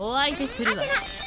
お相手するわ。行きます。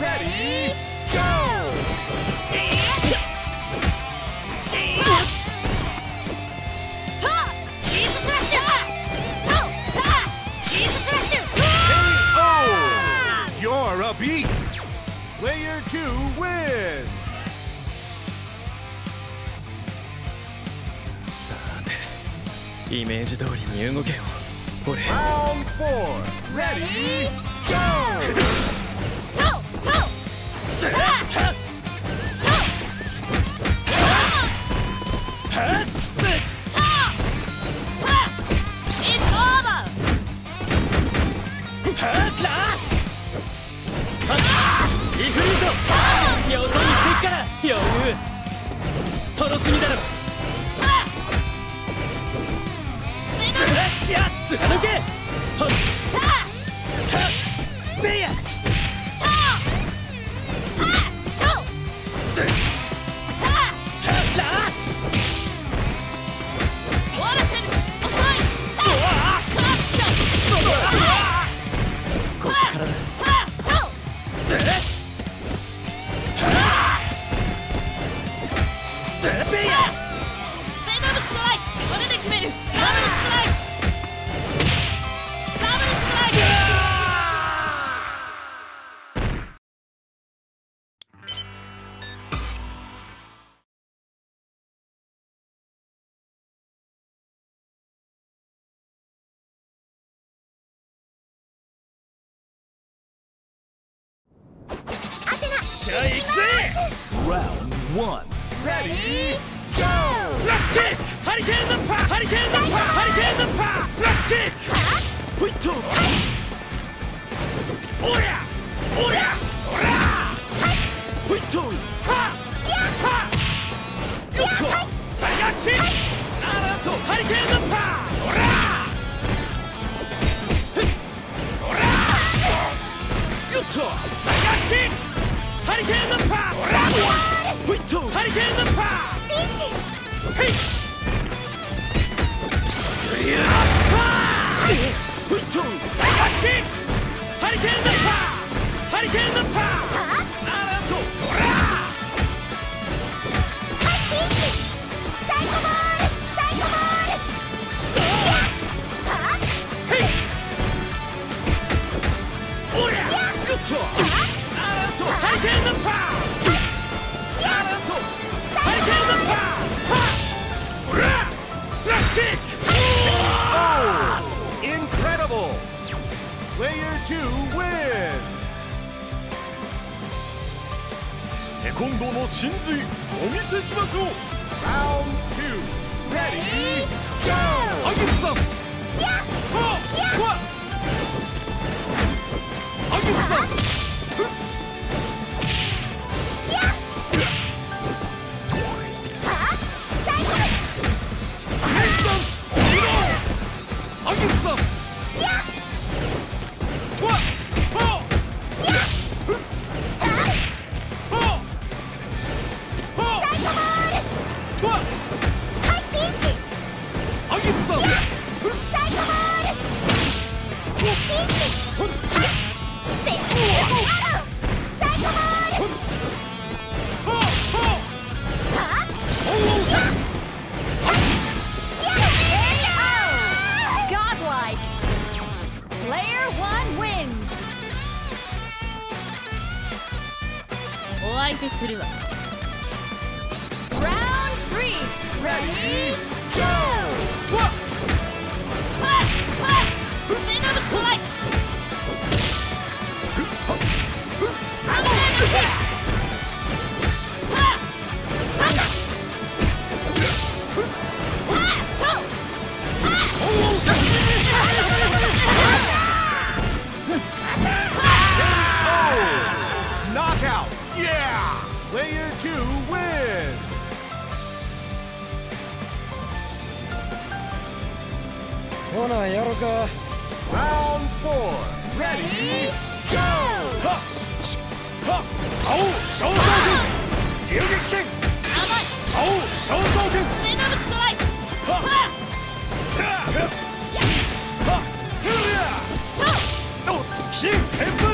Ready, go! さてイメージ通りに動けよ俺貫け one. Ready? Go! Slash kick! Hurricane the pass! Hurricane the pass! Hurricane the pass! Slash kick! Wait to! Ora! Ora! Ora! Wait to! Ha! Yeah! Ha! Yuto! Tayachi! Naruto! Hurricane the pass! Ora! Ora! Yuto! Tayachi! Hurricane the pass! Ora! おりゃおらほいっとははよっとタイガーキックあらとハリケーンのパーおらふっおらよっとタイガーキックハリケーンのパーフットタックハリケーンのパーハリケーンのパーハリケーンのパー Player 2 wins! テコンドーの真髄お見せしましょう Round 2 Ready? アギツさんやわアギツさほなやろか。Round 4 Ready? はしは青少将軍遊撃戦甘い青少将軍メナムストライクははっははつるチョンやおっ新旋風脚お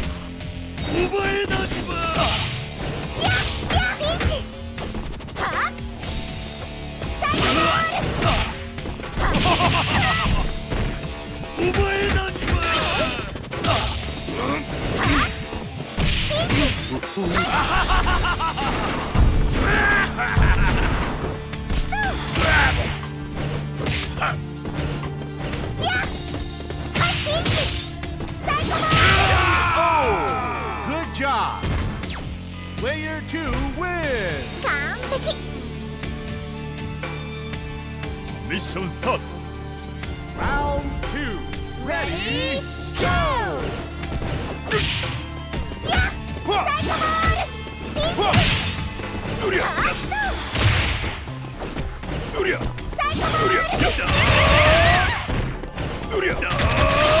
Player two wins! Kanpeki! Mission start! Round two! Ready? Go! Psycho Ball! Psycho Ball! Psycho Ball! Psycho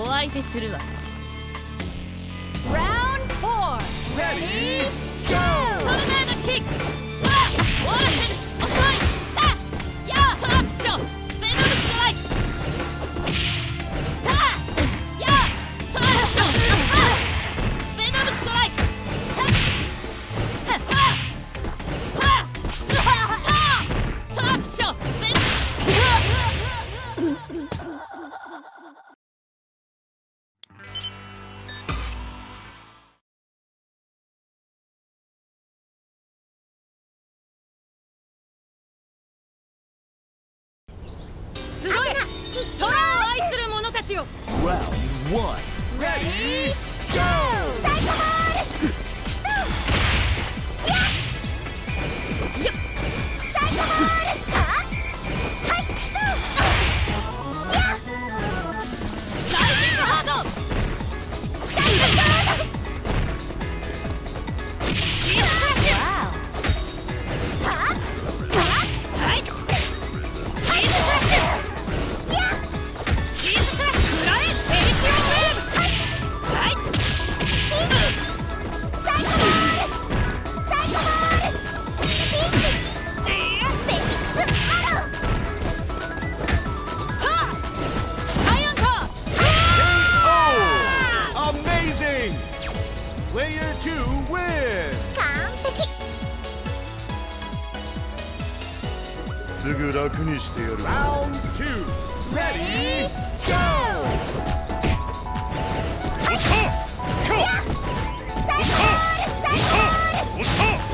お相手するわ。Round 4 Ready Go! トルードキック。遅いさあやあトラップショー you! Round one. Ready, go! すぐ楽にしてやる。ラウンド2レディーゴー Oh!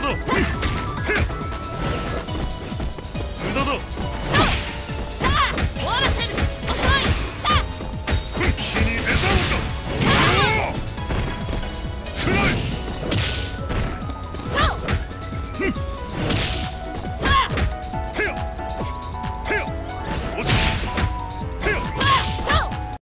怎么？